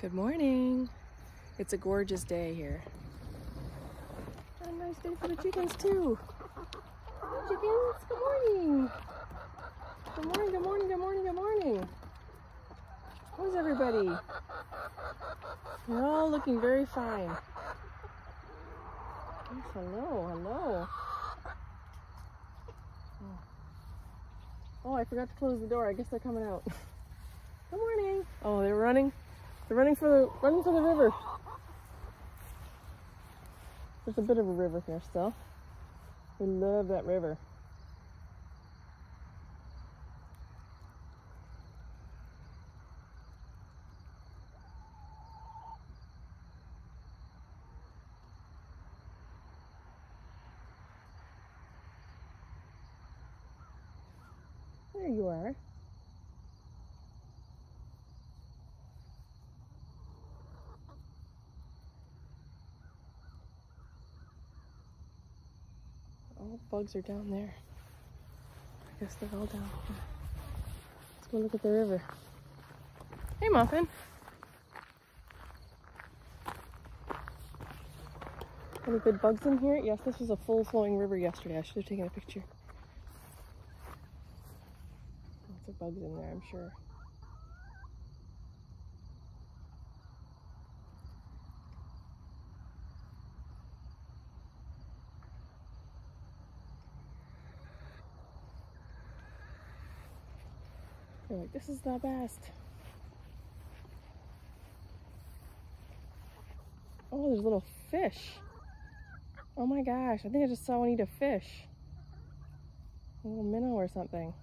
Good morning. It's a gorgeous day here. A nice day for the chickens too. Hi chickens, good morning. Good morning, good morning, good morning, good morning. How's everybody? You're all looking very fine. Yes, hello, hello. Oh, I forgot to close the door. I guess they're coming out. Good morning. Oh, they're running. They're running for the running for the river. There's a bit of a river here still. We love that river. There you are. All bugs are down there. I guess they're all down here. Let's go look at the river. Hey, Muffin. Any good bugs in here? Yes, this was a full flowing river yesterday. I should have taken a picture. Lots of bugs in there, I'm sure. They're like, this is the best. Oh, there's little fish. Oh my gosh, I think I just saw one eat a fish. A little minnow or something.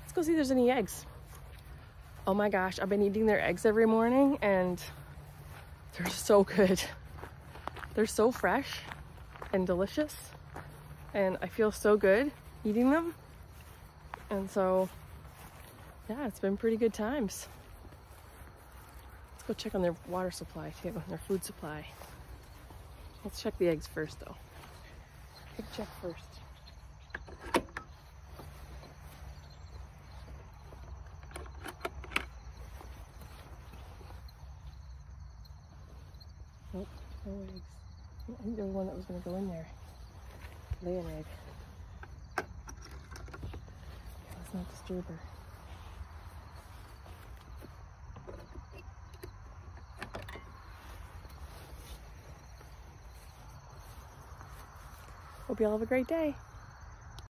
Let's go see if there's any eggs. Oh my gosh, I've been eating their eggs every morning and they're so good. They're so fresh and delicious and I feel so good eating them. And so, yeah, it's been pretty good times. Let's go check on their water supply too, their food supply. Let's check the eggs first though. Check first. Nope, no eggs. I think there was one that was going to go in there. Lay an egg. Let's not disturb her. Hope you all have a great day.